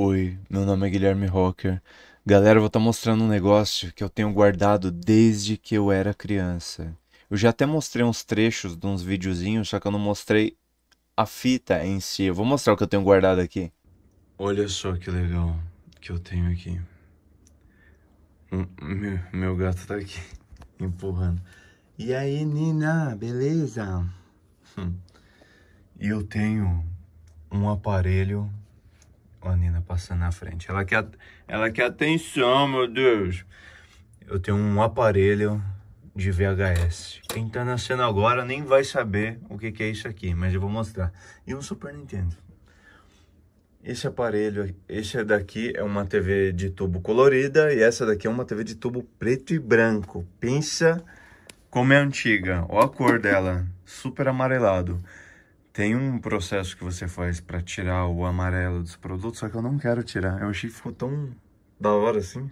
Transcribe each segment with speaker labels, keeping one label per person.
Speaker 1: Oi, meu nome é Guilherme Rocker. Galera, eu vou estar mostrando um negócio que eu tenho guardado desde que eu era criança. Eu já até mostrei uns trechos de uns videozinhos, só que eu não mostrei a fita em si. Eu vou mostrar o que eu tenho guardado aqui. Olha só que legal que eu tenho aqui. Um, meu, meu gato tá aqui empurrando. E aí, Nina, beleza? Hum. E eu tenho um aparelho Ó a Nina passando na frente. Ela quer, ela quer atenção, meu Deus. Eu tenho um aparelho de VHS. Quem tá nascendo agora nem vai saber o que, que é isso aqui, mas eu vou mostrar. E um Super Nintendo. Esse aparelho, esse daqui é uma TV de tubo colorida e essa daqui é uma TV de tubo preto e branco. Pensa como é antiga. Olha a cor dela, super amarelado. Tem um processo que você faz para tirar o amarelo dos produtos, só que eu não quero tirar. Eu achei que ficou tão da hora assim.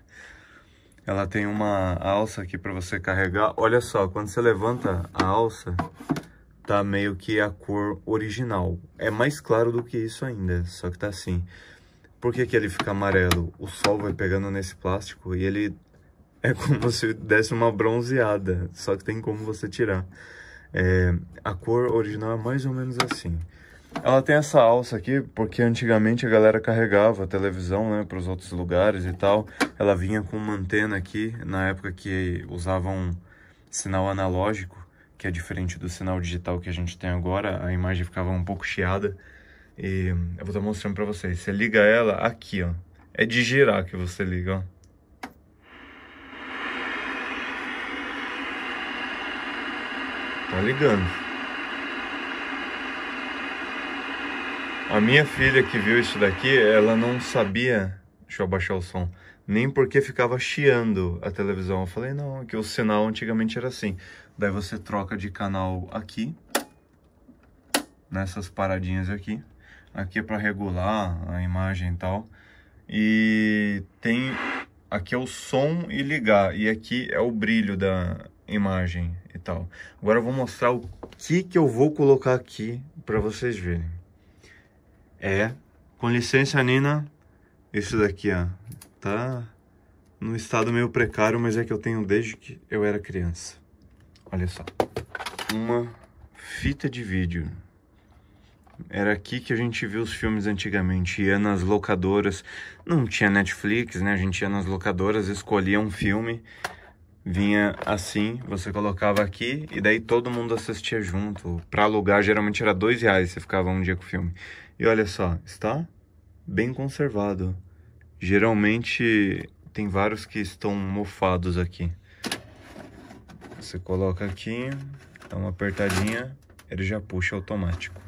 Speaker 1: Ela tem uma alça aqui para você carregar. Olha só, quando você levanta a alça, tá meio que a cor original. É mais claro do que isso ainda, só que tá assim. Por que, que ele fica amarelo? O sol vai pegando nesse plástico e ele é como se desse uma bronzeada, só que tem como você tirar. É, a cor original é mais ou menos assim. Ela tem essa alça aqui porque antigamente a galera carregava a televisão né, para os outros lugares e tal. Ela vinha com uma antena aqui, na época que usavam sinal analógico, que é diferente do sinal digital que a gente tem agora. A imagem ficava um pouco chiada. E eu vou estar mostrando para vocês. Você liga ela aqui, ó. É de girar que você liga, ó. Tá ligando. A minha filha que viu isso daqui, ela não sabia, deixa eu abaixar o som, nem porque ficava chiando a televisão. Eu falei, não, que o sinal antigamente era assim. Daí você troca de canal aqui, nessas paradinhas aqui. Aqui é para regular a imagem e tal. E tem, aqui é o som e ligar, e aqui é o brilho da imagem e tal. Agora eu vou mostrar o que que eu vou colocar aqui para vocês verem. É, com licença Nina, isso daqui ó, tá num estado meio precário, mas é que eu tenho desde que eu era criança. Olha só, uma fita de vídeo. Era aqui que a gente viu os filmes antigamente, ia nas locadoras, não tinha Netflix, né? A gente ia nas locadoras, escolhia um filme vinha assim, você colocava aqui e daí todo mundo assistia junto. Para alugar geralmente era dois reais, você ficava um dia com o filme. E olha só, está bem conservado. Geralmente tem vários que estão mofados aqui. Você coloca aqui, dá uma apertadinha, ele já puxa automático.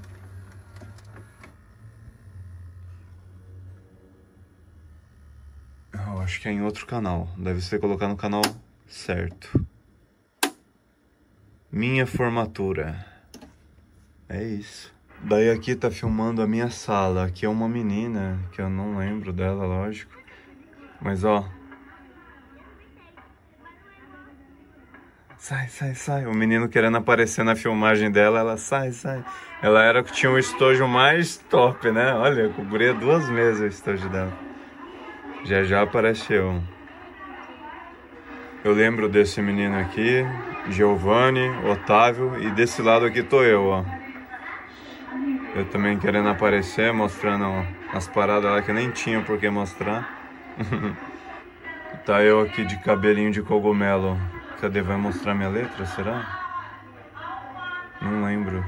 Speaker 1: Eu acho que é em outro canal. Deve ser colocar no canal Certo. Minha formatura. É isso. Daí aqui tá filmando a minha sala. Aqui é uma menina, que eu não lembro dela, lógico. Mas ó. Sai, sai, sai. O menino querendo aparecer na filmagem dela, ela sai, sai. Ela era que tinha um estojo mais top, né? Olha, cobria duas mesas o estojo dela. Já já apareceu. Eu lembro desse menino aqui, Giovanni, Otávio, e desse lado aqui tô eu, ó. Eu também querendo aparecer, mostrando as paradas lá que eu nem tinha por que mostrar. tá eu aqui de cabelinho de cogumelo. Cadê? Vai mostrar minha letra, será? Não lembro.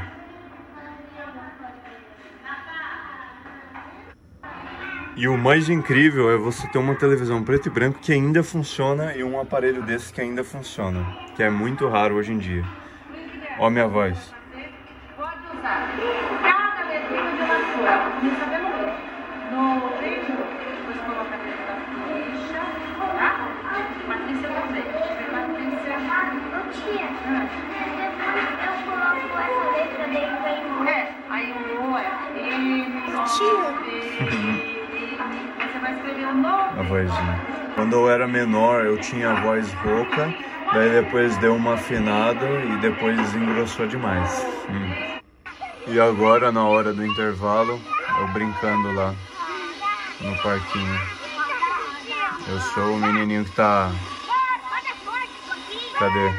Speaker 1: E o mais incrível é você ter uma televisão preto e branco que ainda funciona e um aparelho desse que ainda funciona, que é muito raro hoje em dia. Ó minha voz. A vozinha. Quando eu era menor, eu tinha a voz rouca, daí depois deu uma afinada e depois engrossou demais. Hum. E agora, na hora do intervalo, eu brincando lá no parquinho. Eu sou o menininho que tá... Cadê?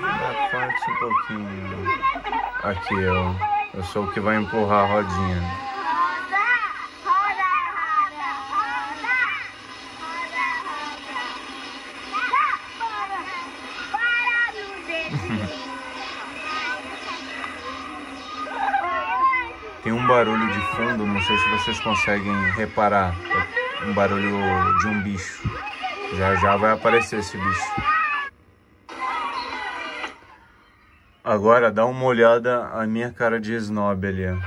Speaker 1: Dá forte um pouquinho. Aqui, eu, eu sou o que vai empurrar a rodinha. Barulho de fundo, não sei se vocês conseguem reparar. Um barulho de um bicho. Já já vai aparecer esse bicho. Agora dá uma olhada a minha cara de snob ali.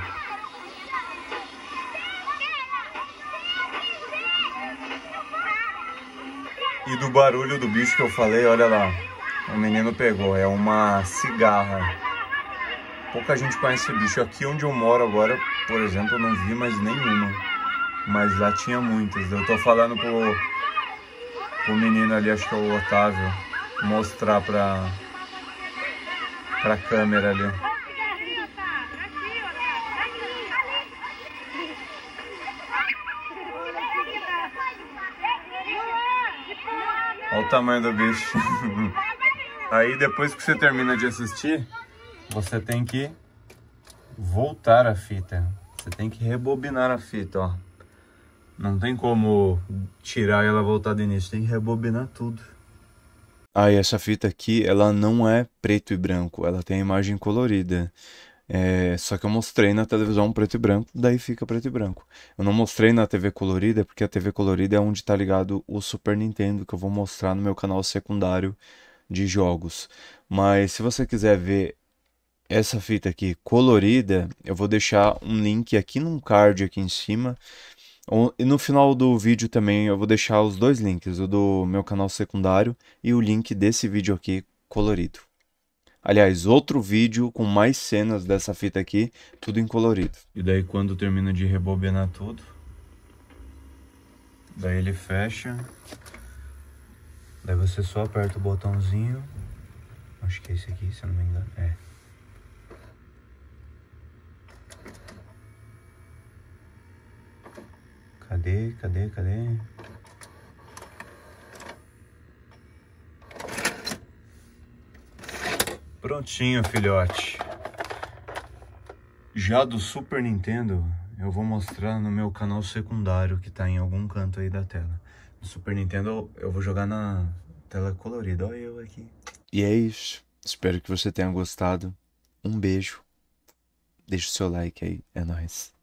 Speaker 1: E do barulho do bicho que eu falei, olha lá. O menino pegou, é uma cigarra. Pouca gente conhece esse bicho. Aqui onde eu moro agora, por exemplo, eu não vi mais nenhuma. Mas lá tinha muitas. Eu tô falando pro, pro menino ali, acho que é o Otávio, mostrar pra, pra câmera ali. Olha o tamanho do bicho. Aí depois que você termina de assistir, você tem que voltar a fita. Você tem que rebobinar a fita, ó. Não tem como tirar ela voltar do início, tem que rebobinar tudo. Ah, e essa fita aqui, ela não é preto e branco, ela tem a imagem colorida. É, só que eu mostrei na televisão preto e branco, daí fica preto e branco. Eu não mostrei na TV colorida, porque a TV colorida é onde está ligado o Super Nintendo, que eu vou mostrar no meu canal secundário de jogos. Mas se você quiser ver essa fita aqui colorida, eu vou deixar um link aqui num card aqui em cima. E no final do vídeo também eu vou deixar os dois links, o do meu canal secundário e o link desse vídeo aqui colorido. Aliás, outro vídeo com mais cenas dessa fita aqui, tudo em colorido. E daí quando termina de rebobinar tudo, daí ele fecha. Daí você só aperta o botãozinho. Acho que é esse aqui, se eu não me engano. É. Cadê, cadê, cadê? Prontinho, filhote. Já do Super Nintendo, eu vou mostrar no meu canal secundário, que tá em algum canto aí da tela. No Super Nintendo, eu vou jogar na tela colorida. Olha eu aqui. E é isso. Espero que você tenha gostado. Um beijo. Deixa o seu like aí. É nóis.